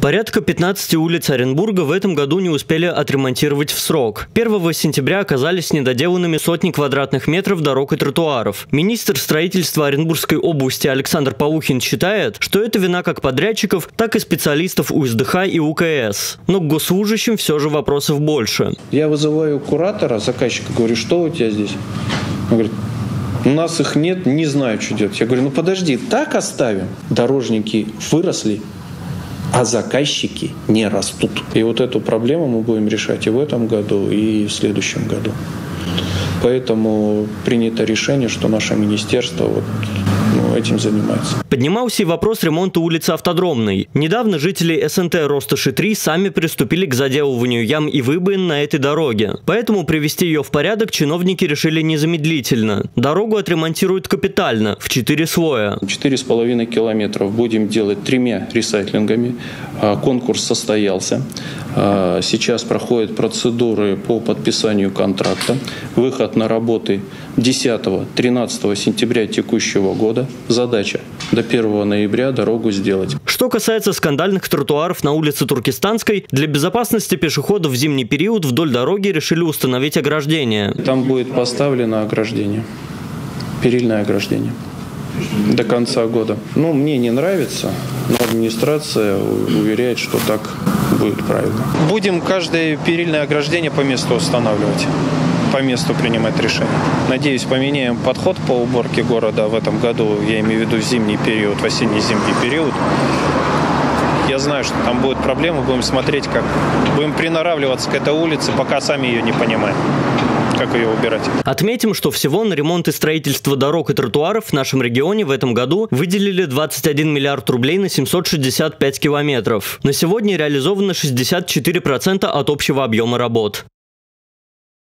Порядка 15 улиц Оренбурга в этом году не успели отремонтировать в срок. 1 сентября оказались недоделанными сотни квадратных метров дорог и тротуаров. Министр строительства Оренбургской области Александр Паухин считает, что это вина как подрядчиков, так и специалистов УСДХ и УКС. Но к госслужащим все же вопросов больше. Я вызываю куратора, заказчика, говорю, что у тебя здесь? Он говорит, у нас их нет, не знаю, что делать. Я говорю, ну подожди, так оставим. Дорожники выросли, а заказчики не растут. И вот эту проблему мы будем решать и в этом году, и в следующем году. Поэтому принято решение, что наше министерство вот ну, этим занимается. Поднимался и вопрос ремонта улицы Автодромной. Недавно жители СНТ Росташи-3 сами приступили к заделыванию ям и выбоин на этой дороге. Поэтому привести ее в порядок чиновники решили незамедлительно. Дорогу отремонтируют капитально, в четыре слоя. Четыре с половиной километров будем делать тремя ресайклингами. А, конкурс состоялся. А, сейчас проходят процедуры по подписанию контракта. Выход на работы 10-13 сентября текущего года. Задача до 1 ноября дорогу сделать. Что касается скандальных тротуаров на улице Туркестанской, для безопасности пешеходов в зимний период вдоль дороги решили установить ограждение. Там будет поставлено ограждение, перильное ограждение до конца года. Ну, мне не нравится, но администрация уверяет, что так будет правильно. Будем каждое перильное ограждение по месту устанавливать по месту принимать решение. Надеюсь, поменяем подход по уборке города в этом году, я имею в виду зимний период, в осенне-зимний период. Я знаю, что там будут проблемы, будем смотреть, как будем приноравливаться к этой улице, пока сами ее не понимаем как ее убирать. Отметим, что всего на ремонт и строительство дорог и тротуаров в нашем регионе в этом году выделили 21 миллиард рублей на 765 километров. На сегодня реализовано 64% от общего объема работ.